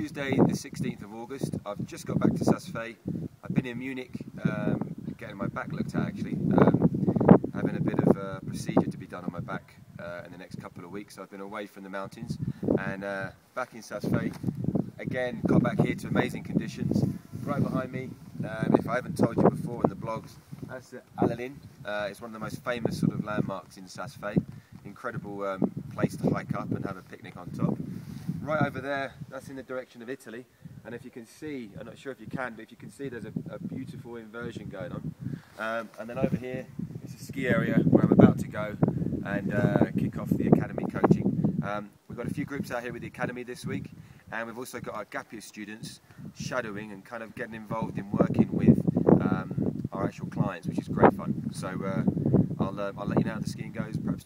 Tuesday, the 16th of August. I've just got back to Saas-Fee. I've been in Munich um, getting my back looked at actually. Um, having a bit of a procedure to be done on my back uh, in the next couple of weeks. So I've been away from the mountains and uh, back in Saas-Fee. Again, got back here to amazing conditions. Right behind me, um, if I haven't told you before in the blogs, that's the Allalin. Uh, it's one of the most famous sort of landmarks in Saas-Fee. Incredible um, place to hike up and have a picnic on top right over there, that's in the direction of Italy. And if you can see, I'm not sure if you can, but if you can see there's a, a beautiful inversion going on. Um, and then over here is a ski area where I'm about to go and uh, kick off the academy coaching. Um, we've got a few groups out here with the academy this week and we've also got our gap year students shadowing and kind of getting involved in working with um, our actual clients, which is great fun. So uh, I'll, uh, I'll let you know how the skiing goes perhaps.